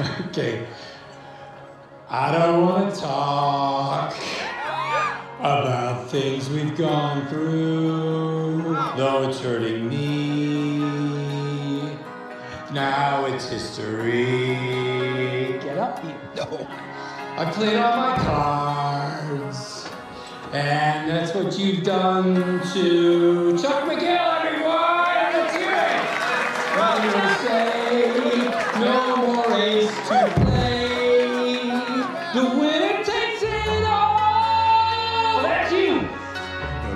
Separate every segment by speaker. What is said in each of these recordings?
Speaker 1: Okay. I don't want to talk about things we've gone through, though it's hurting me. Now it's history. Get up here.
Speaker 2: No.
Speaker 1: I played all my cards, and that's what you've done to Chuck McGill,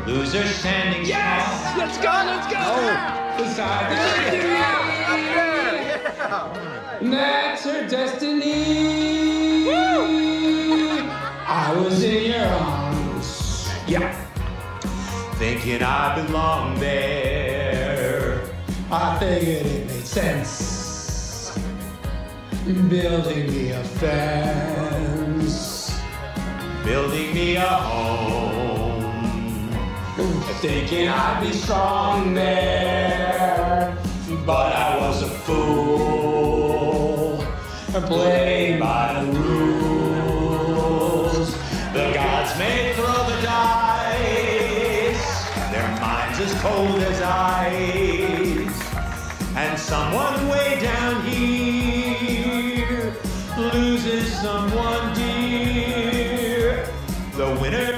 Speaker 3: loser standing
Speaker 1: Yes!
Speaker 3: strong.
Speaker 1: Let's go, let's go! Oh. Beside the And That's her destiny. I was in your arms.
Speaker 3: Yeah. Thinking I belong there.
Speaker 1: I figured it made sense. Building me a fence.
Speaker 3: Building me a home.
Speaker 1: Thinking I'd be strong there. But I was a fool. Playing by the rules.
Speaker 3: The gods may throw the dice. And their minds as cold as ice. And someone way down here loses someone dear. The winner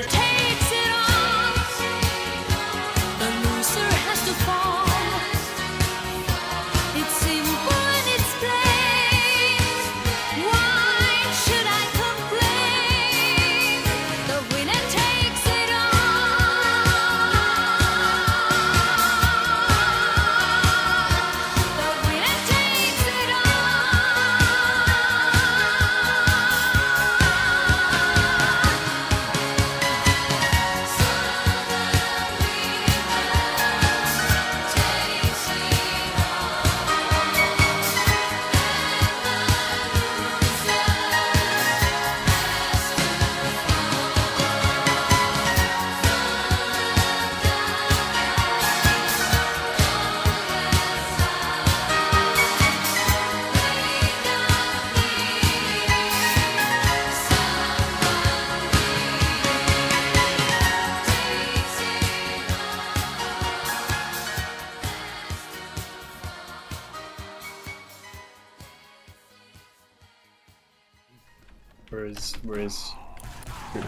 Speaker 4: Where is where is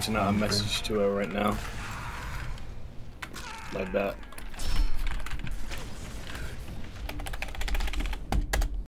Speaker 4: to not a message to her right now? Like that.